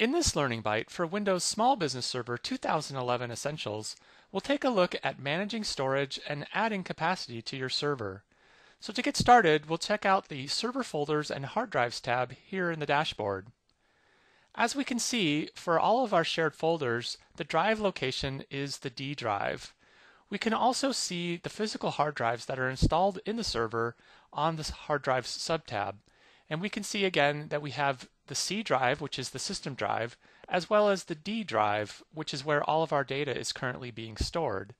In this Learning Bite for Windows Small Business Server 2011 Essentials, we'll take a look at managing storage and adding capacity to your server. So to get started, we'll check out the Server Folders and Hard Drives tab here in the dashboard. As we can see, for all of our shared folders, the drive location is the D drive. We can also see the physical hard drives that are installed in the server on the hard drives subtab. And we can see again that we have the C drive, which is the system drive, as well as the D drive, which is where all of our data is currently being stored.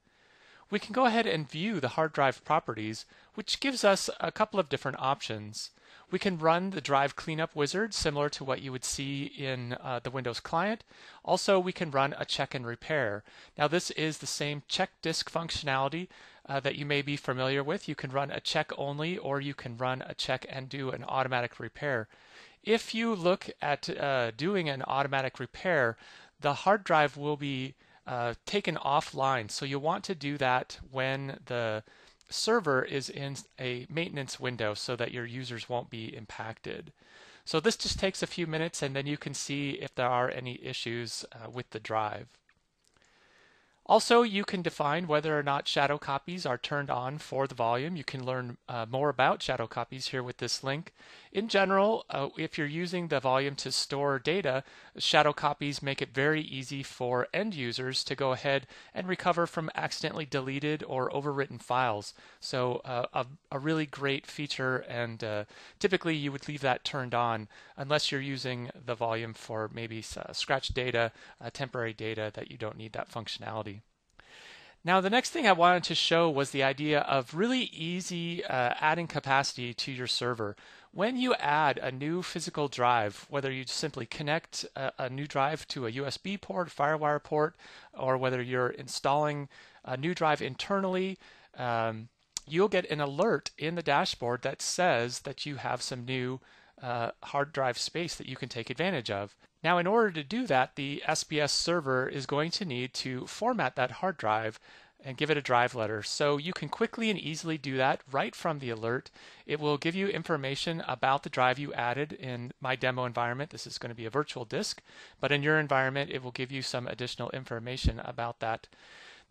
We can go ahead and view the hard drive properties, which gives us a couple of different options. We can run the drive cleanup wizard similar to what you would see in uh, the Windows client. Also, we can run a check and repair. Now, this is the same check disk functionality uh, that you may be familiar with. You can run a check only, or you can run a check and do an automatic repair. If you look at uh, doing an automatic repair, the hard drive will be uh, taken offline. So you want to do that when the server is in a maintenance window so that your users won't be impacted. So this just takes a few minutes and then you can see if there are any issues uh, with the drive. Also, you can define whether or not shadow copies are turned on for the volume. You can learn uh, more about shadow copies here with this link. In general, uh, if you're using the volume to store data, shadow copies make it very easy for end users to go ahead and recover from accidentally deleted or overwritten files. So uh, a, a, really great feature and uh, typically you would leave that turned on unless you're using the volume for maybe uh, scratch data, uh, temporary data that you don't need that functionality. Now, the next thing I wanted to show was the idea of really easy uh, adding capacity to your server. When you add a new physical drive, whether you simply connect a, a new drive to a USB port, FireWire port, or whether you're installing a new drive internally, um, you'll get an alert in the dashboard that says that you have some new uh, hard drive space that you can take advantage of. Now, in order to do that, the SBS server is going to need to format that hard drive and give it a drive letter. So you can quickly and easily do that right from the alert. It will give you information about the drive you added in my demo environment. This is going to be a virtual disk, but in your environment, it will give you some additional information about that.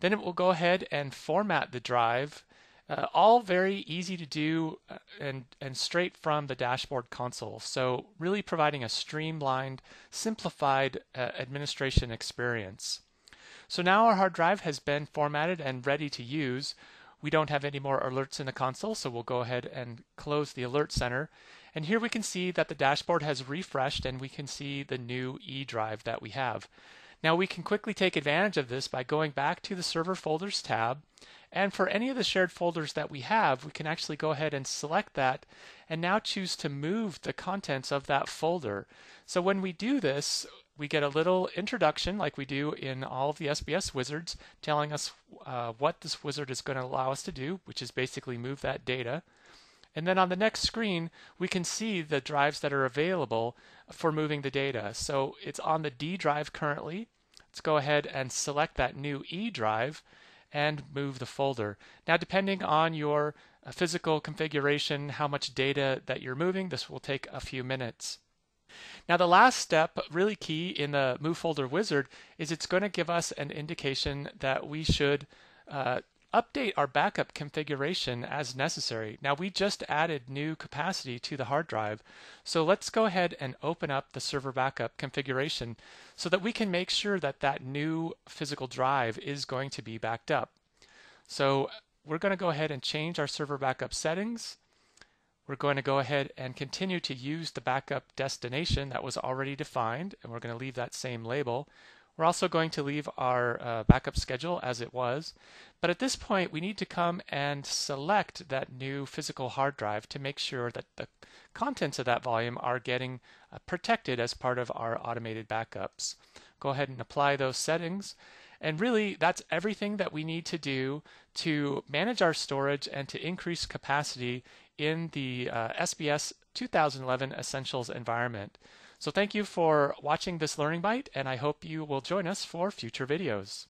Then it will go ahead and format the drive uh, all very easy to do uh, and, and straight from the dashboard console. So really providing a streamlined, simplified uh, administration experience. So now our hard drive has been formatted and ready to use. We don't have any more alerts in the console, so we'll go ahead and close the alert center. And here we can see that the dashboard has refreshed and we can see the new E drive that we have. Now we can quickly take advantage of this by going back to the Server Folders tab. And for any of the shared folders that we have, we can actually go ahead and select that and now choose to move the contents of that folder. So when we do this, we get a little introduction like we do in all of the SBS wizards telling us uh, what this wizard is going to allow us to do, which is basically move that data. And then on the next screen, we can see the drives that are available for moving the data. So it's on the D drive currently. Let's go ahead and select that new E drive and move the folder. Now, depending on your uh, physical configuration, how much data that you're moving, this will take a few minutes. Now, the last step, really key in the Move Folder Wizard, is it's going to give us an indication that we should uh, update our backup configuration as necessary. Now we just added new capacity to the hard drive, so let's go ahead and open up the server backup configuration so that we can make sure that that new physical drive is going to be backed up. So we're going to go ahead and change our server backup settings. We're going to go ahead and continue to use the backup destination that was already defined, and we're going to leave that same label. We're also going to leave our uh, backup schedule as it was. But at this point, we need to come and select that new physical hard drive to make sure that the contents of that volume are getting uh, protected as part of our automated backups. Go ahead and apply those settings. And really, that's everything that we need to do to manage our storage and to increase capacity in the uh, SBS 2011 Essentials environment. So thank you for watching this Learning Bite, and I hope you will join us for future videos.